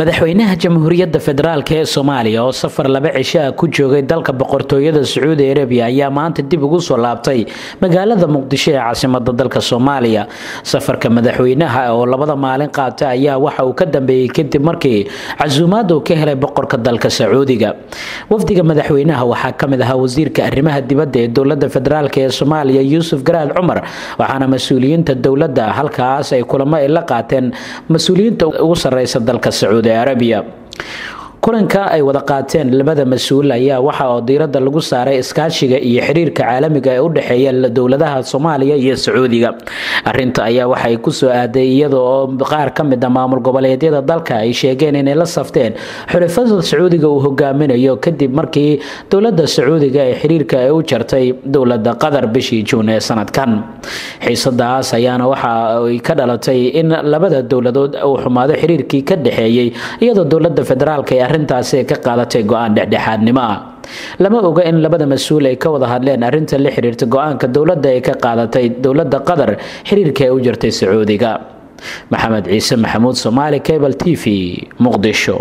madaxweynaha jamhuuriyadda federaalk ee soomaaliya oo safar laba cisho ah ku joogay dalka boqortooyada sacuudi arabiya ayaa maanta dib ugu soo laabtay magaalada muqdisho ee caasimada dalka soomaaliya. Safarka madaxweynaha oo labada maalin qaata ayaa waxa uu ka dambeeyey kadib markii casuumaad uu ka helay boqorka dalka sacuudiga. Wafdiga madaxweynaha waxaa ka mid ahaa wasiirka arrimaha dibadda ee dowladda federaalk ee soomaaliya yuusuf garaad cumar waxaana mas'uuliyiinta dowladda halkaas ay kulamo ay la qaateen mas'uuliyiinta ugu sareysa dalka sacuudi arabiya kulanka ay wada qaateen labada mas'uul ayaa waxa oo diiradda lagu saaray iskaashiga iyo xiriirka caalamiga ee u dhexeeya dowladaha soomaaliya iyo sacuudiga arinta ayaa waxay ku soo aaday iyada oo qaar ka mid a maamul goboleedyada dalka ay sheegeen inay la safteen xulafada sacuudiga uu hogaaminayo kadib markii dowladda sacuudiga ee xiriirka ay u jartay dowladda qatar bishii juun ee sanadkan. Xiisadaas ayaana waxa ay ka dhalatay in labada dowladood uu xumaado xiriirkii ka dhexeeyey iyadoo dowladda federaalk arrintaasi ka qaadatay go'aan dhexdhexaadnimo. ah lama oga in labada mas'uul ay ka wada hadleen arrinta la xiriirta go'aanka dowladda ay ka qaadatay dowladda qatar xiriirka ay u jirtay sacuudiga. Maxamed ciise maxamuud somaali cable t v muqdisho